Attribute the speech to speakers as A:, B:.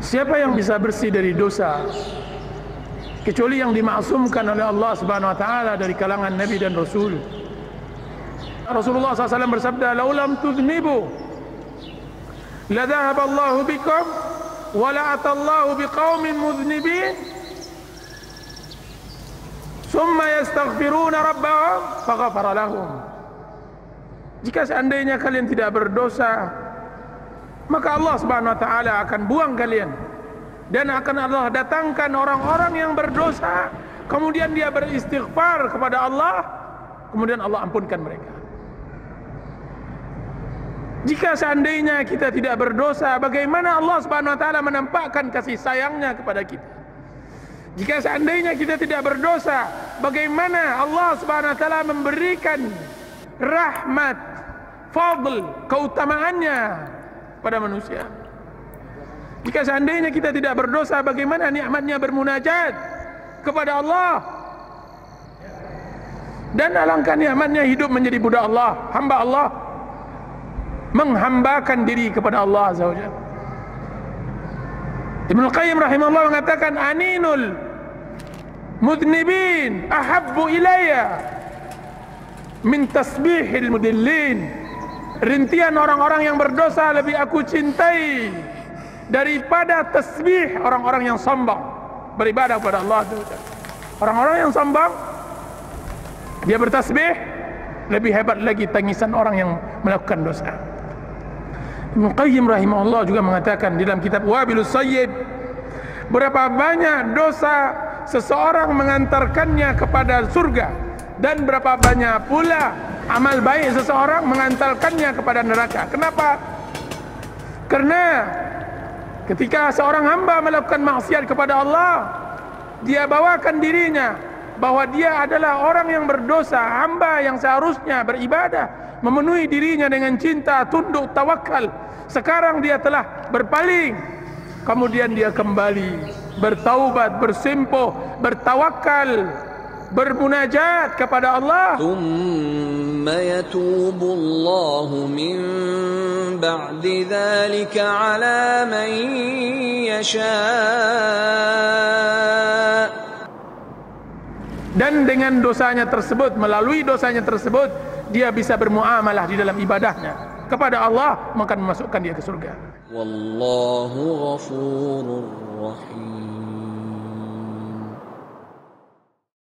A: Siapa yang bisa bersih dari dosa kecuali yang dimaksumkan oleh Allah Subhanahu wa taala dari kalangan nabi dan rasul. Rasulullah SAW bersabda, "Laulam tuznibu la dhahaba Allah bikum wa la atallahu biqaumin muznibin." Summa yastaghfiruna rabbahum faghfara lahum. Jika seandainya kalian tidak berdosa, maka Allah Subhanahu wa taala akan buang kalian. Dan akan Allah datangkan orang-orang yang berdosa. Kemudian dia beristighfar kepada Allah. Kemudian Allah ampunkan mereka. Jika seandainya kita tidak berdosa bagaimana Allah Subhanahu wa taala menampakkan kasih sayangnya kepada kita? Jika seandainya kita tidak berdosa bagaimana Allah Subhanahu wa taala memberikan rahmat fadl keutamaannya pada manusia. Jika seandainya kita tidak berdosa bagaimana nikmatnya bermunajat kepada Allah? Dan alangkah nikmatnya hidup menjadi budak Allah hamba Allah menghambakan diri kepada Allah azza wajalla Ibnu Qayyim rahimahullah mengatakan aninul mudnibin ahabbu ilayya min tasbihil mudillin rintian orang-orang yang berdosa lebih aku cintai daripada tasbih orang-orang yang sombong. Beribadah kepada Allah orang-orang yang sombong dia bertasbih lebih hebat lagi tangisan orang yang melakukan dosa. Ibn Qayyim rahimahullah juga mengatakan dalam kitab Wabilus Sayyid berapa banyak dosa seseorang mengantarkannya kepada surga dan berapa banyak pula amal baik seseorang mengantarkannya kepada neraka kenapa karena Ketika seorang hamba melakukan maksiat kepada Allah, dia bawakan dirinya bahwa dia adalah orang yang berdosa, hamba yang seharusnya beribadah, memenuhi dirinya dengan cinta, tunduk, tawakal. Sekarang dia telah berpaling, kemudian dia kembali bertaubat, bersimpuh, bertawakal, bermunajat kepada Allah.
B: Thumma yatubu Allah min ba'di dhalika ala man yasha.
A: Dan dengan dosanya tersebut, melalui dosanya tersebut, dia bisa bermuamalah di dalam ibadahnya kepada Allah, maka memasukkan dia ke surga.
B: Wallahu ghafurur rahim.